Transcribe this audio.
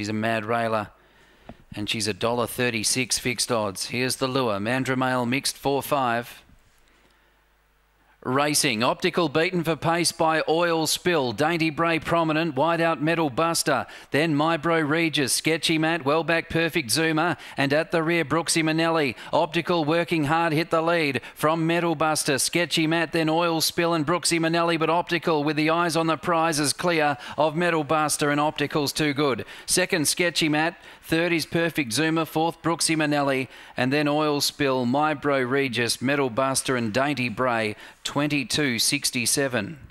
She's a mad railer. And she's a dollar thirty-six fixed odds. Here's the lure. Mandurah Mail mixed four five. Racing. Optical beaten for pace by Oil Spill. Dainty Bray prominent. Wide out Metal Buster. Then Mybro Regis. Sketchy Matt. Well back Perfect Zoomer. And at the rear Brooksy Manelli. Optical working hard hit the lead from Metal Buster. Sketchy Matt. Then Oil Spill and Brooksy Manelli. But Optical with the eyes on the prize is clear of Metal Buster and Optical's too good. Second Sketchy Matt. Third is Perfect Zoomer. Fourth Brooksy Manelli. And then Oil Spill, Mybro Regis, Metal Buster and Dainty Bray. 22.67.